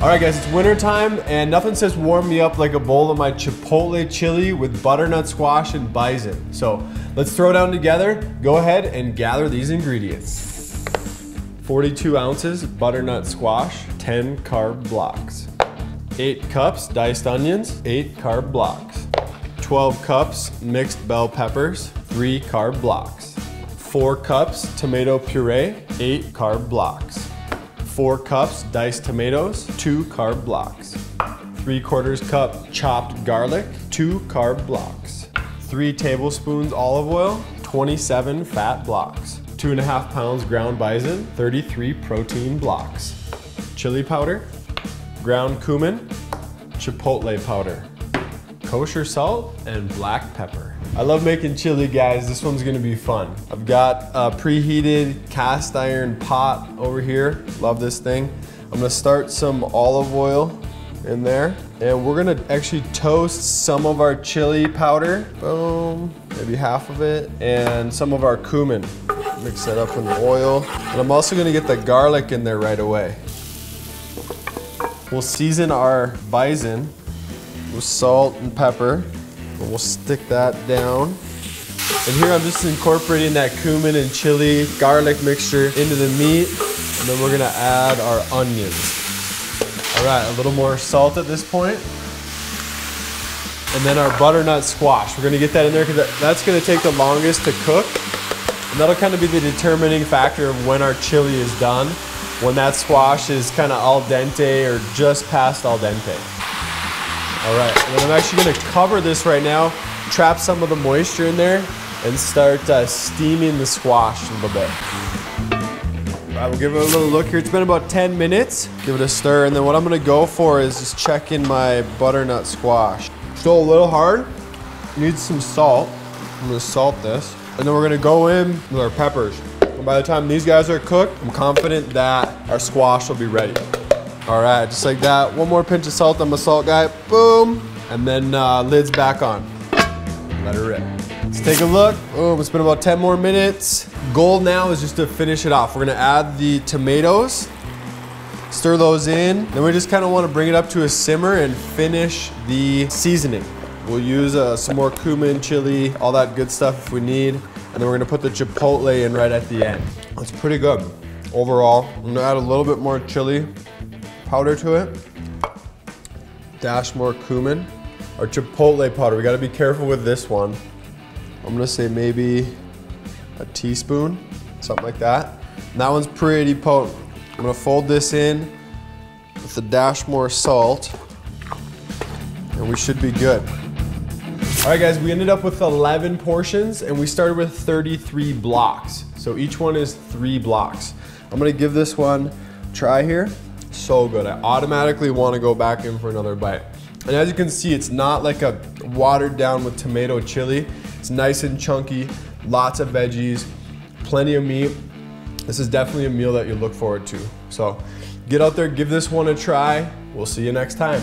All right guys, it's winter time and nothing says warm me up like a bowl of my Chipotle chili with butternut squash and bison. So let's throw down together. Go ahead and gather these ingredients. 42 ounces butternut squash, 10 carb blocks. 8 cups diced onions, 8 carb blocks. 12 cups mixed bell peppers, 3 carb blocks. 4 cups tomato puree, 8 carb blocks. 4 cups diced tomatoes, 2 carb blocks. 3 quarters cup chopped garlic, 2 carb blocks. 3 tablespoons olive oil, 27 fat blocks. 2.5 pounds ground bison, 33 protein blocks. Chili powder, ground cumin, chipotle powder, kosher salt, and black pepper. I love making chili, guys. This one's gonna be fun. I've got a preheated cast iron pot over here. Love this thing. I'm gonna start some olive oil in there. And we're gonna actually toast some of our chili powder. Boom, maybe half of it. And some of our cumin. Mix that up in the oil. And I'm also gonna get the garlic in there right away. We'll season our bison with salt and pepper. And we'll stick that down. And here I'm just incorporating that cumin and chili garlic mixture into the meat. And then we're gonna add our onions. All right, a little more salt at this point. And then our butternut squash. We're gonna get that in there because that's gonna take the longest to cook. And that'll kind of be the determining factor of when our chili is done. When that squash is kind of al dente or just past al dente. All right, and I'm actually gonna cover this right now, trap some of the moisture in there, and start uh, steaming the squash a little bit. I will give it a little look here. It's been about 10 minutes. Give it a stir, and then what I'm gonna go for is just checking my butternut squash. Still a little hard. Needs some salt. I'm gonna salt this. And then we're gonna go in with our peppers. And by the time these guys are cooked, I'm confident that our squash will be ready. All right, just like that. One more pinch of salt on my salt guy. Boom. And then uh, lid's back on. Let it rip. Let's take a look. Boom, it's been about 10 more minutes. Goal now is just to finish it off. We're gonna add the tomatoes, stir those in. Then we just kind of want to bring it up to a simmer and finish the seasoning. We'll use uh, some more cumin, chili, all that good stuff if we need. And then we're gonna put the chipotle in right at the end. It's pretty good. Overall, I'm gonna add a little bit more chili powder to it. Dash more cumin. Our chipotle powder, we gotta be careful with this one. I'm gonna say maybe a teaspoon, something like that. And that one's pretty potent. I'm gonna fold this in with a dash more salt, and we should be good. All right guys, we ended up with 11 portions and we started with 33 blocks. So each one is three blocks. I'm gonna give this one try here so good. I automatically want to go back in for another bite. And as you can see, it's not like a watered down with tomato chili. It's nice and chunky, lots of veggies, plenty of meat. This is definitely a meal that you look forward to. So get out there, give this one a try. We'll see you next time.